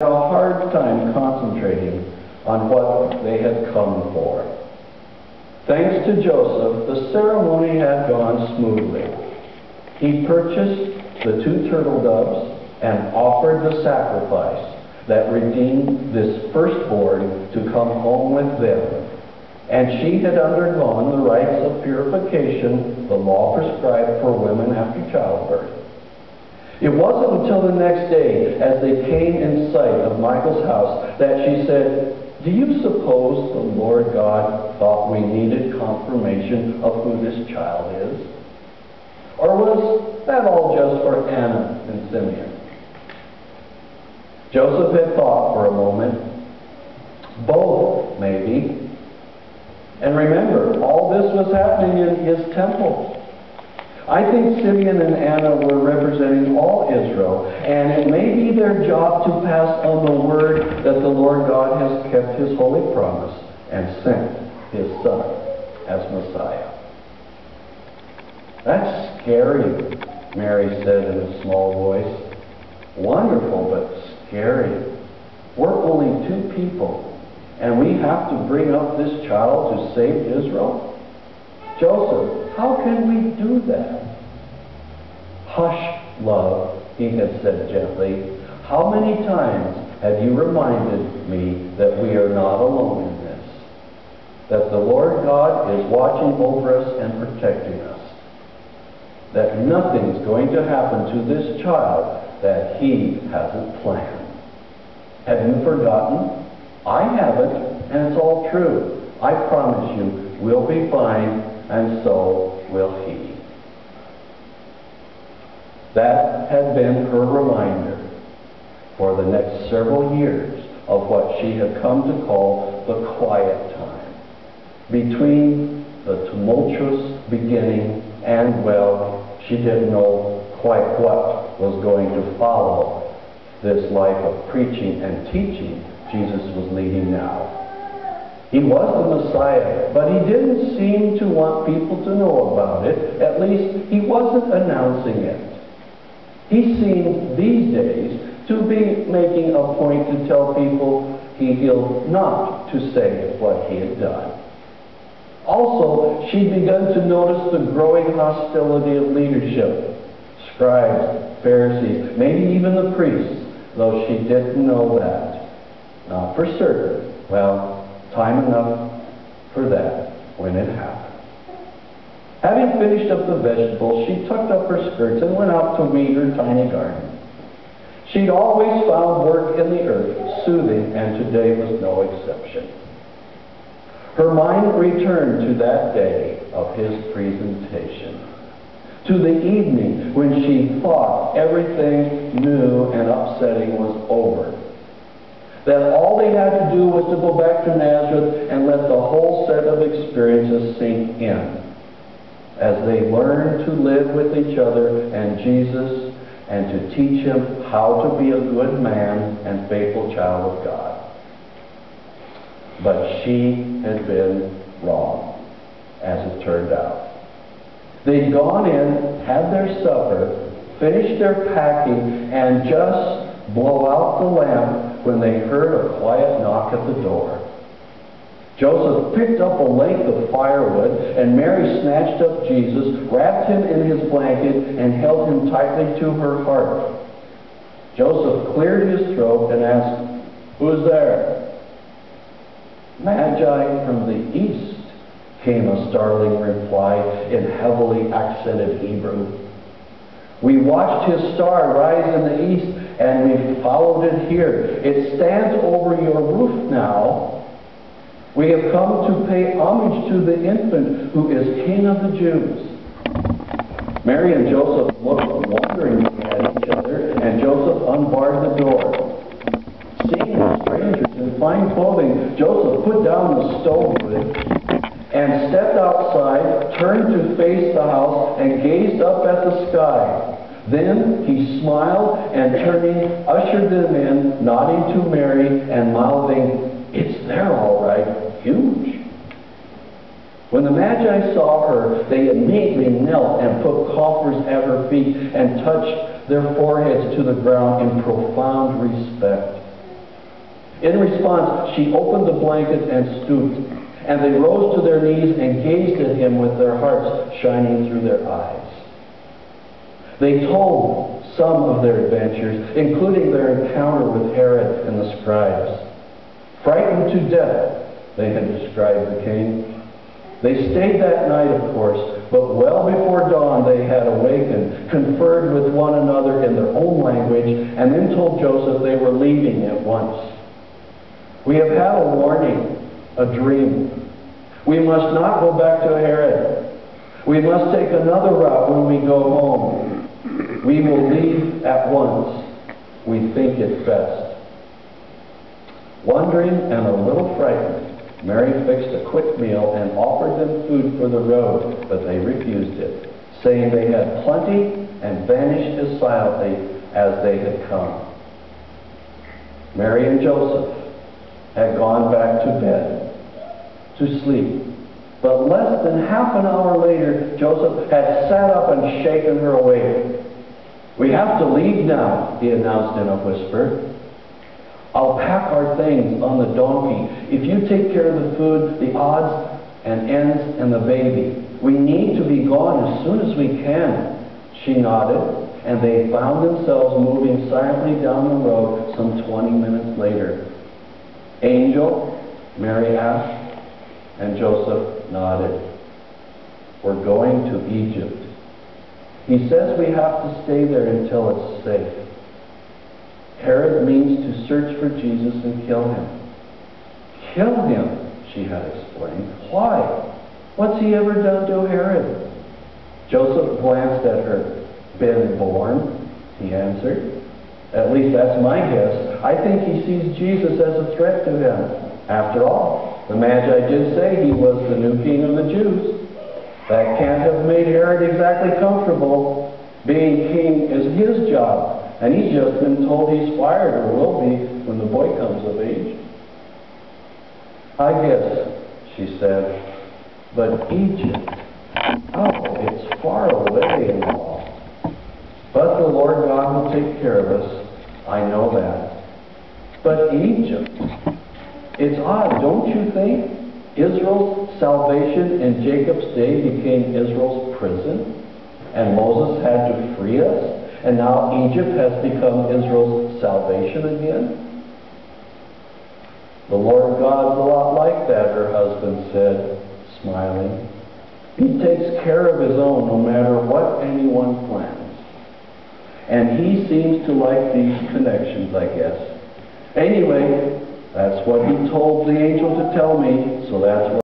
had a hard time concentrating on what they had come for. Thanks to Joseph, the ceremony had gone smoothly. He purchased the two turtle doves and offered the sacrifice that redeemed this firstborn to come home with them. And she had undergone the rites of purification the law prescribed for women after childbirth. It wasn't until the next day, as they came in sight of Michael's house, that she said, Do you suppose the Lord God thought we needed confirmation of who this child is? Or was that all just for Anna and Simeon? Joseph had thought for a moment. Both, maybe. And remember, all this was happening in his temple. I think Simeon and Anna were representing all Israel, and it may be their job to pass on the word that the Lord God has kept his holy promise and sent his Son as Messiah. That's scary, Mary said in a small voice. Wonderful, but scary. We're only two people, and we have to bring up this child to save Israel? Joseph, how can we do that? Hush, love, he had said gently. How many times have you reminded me that we are not alone in this? That the Lord God is watching over us and protecting us. That nothing's going to happen to this child that he hasn't planned. Have you forgotten? I haven't, and it's all true. I promise you, we'll be fine, and so will he. That had been her reminder for the next several years of what she had come to call the quiet time. Between the tumultuous beginning and, well, she didn't know quite what was going to follow this life of preaching and teaching Jesus was leading now. He was the Messiah, but he didn't seem to want people to know about it. At least he wasn't announcing it. He seemed these days to be making a point to tell people he healed not to say what he had done. Also, she'd begun to notice the growing hostility of leadership, scribes, Pharisees, maybe even the priests, though she didn't know that. Not for certain. Well, time enough for that when it happened. Having finished up the vegetables, she tucked up her skirts and went out to weed her tiny garden. She'd always found work in the earth soothing, and today was no exception. Her mind returned to that day of his presentation, to the evening when she thought everything new and upsetting was over. That all they had to do was to go back to Nazareth and let the whole set of experiences sink in as they learn to live with each other and Jesus and to teach him how to be a good man and faithful child of God. But she had been wrong, as it turned out. They'd gone in, had their supper, finished their packing, and just blow out the lamp when they heard a quiet knock at the door. Joseph picked up a length of firewood, and Mary snatched up Jesus, wrapped him in his blanket, and held him tightly to her heart. Joseph cleared his throat and asked, Who's there? Magi from the east, came a startling reply in heavily accented Hebrew. We watched his star rise in the east, and we followed it here. It stands over your roof now we have come to pay homage to the infant who is King of the Jews. Mary and Joseph looked wonderingly at each other, and Joseph unbarred the door. Seeing the strangers in fine clothing, Joseph put down the stove and stepped outside, turned to face the house, and gazed up at the sky. Then he smiled and turning, ushered them in, nodding to Mary and mouthing, It's there. When the Magi saw her, they immediately knelt and put coffers at her feet and touched their foreheads to the ground in profound respect. In response, she opened the blanket and stooped, and they rose to their knees and gazed at him with their hearts shining through their eyes. They told some of their adventures, including their encounter with Herod and the scribes. Frightened to death, they had described the king. They stayed that night, of course, but well before dawn they had awakened, conferred with one another in their own language, and then told Joseph they were leaving at once. We have had a warning, a dream. We must not go back to Herod. We must take another route when we go home. We will leave at once. We think it best. Wondering and a little frightened, Mary fixed a quick meal and offered them food for the road, but they refused it, saying they had plenty and vanished as silently as they had come. Mary and Joseph had gone back to bed, to sleep. But less than half an hour later, Joseph had sat up and shaken her awake. We have to leave now, he announced in a whisper. I'll pack our things on the donkey. If you take care of the food, the odds and ends, and the baby. We need to be gone as soon as we can. She nodded, and they found themselves moving silently down the road some 20 minutes later. Angel, Mary asked, and Joseph nodded. We're going to Egypt. He says we have to stay there until it's safe. Herod means to search for Jesus and kill him. Kill him, she had explained. Why? What's he ever done to Herod? Joseph glanced at her. Been born, he answered. At least that's my guess. I think he sees Jesus as a threat to him. After all, the Magi did say he was the new king of the Jews. That can't have made Herod exactly comfortable. Being king is his job, and he's just been told he's fired or will be when the boy comes of age. I guess, she said, but Egypt, oh, it's far away and. But the Lord God will take care of us. I know that. But Egypt, it's odd, don't you think? Israel's salvation in Jacob's day became Israel's prison, and Moses had to free us. And now Egypt has become Israel's salvation again? The Lord God's a lot like that, her husband said, smiling. He takes care of his own no matter what anyone plans. And he seems to like these connections, I guess. Anyway, that's what he told the angel to tell me, so that's what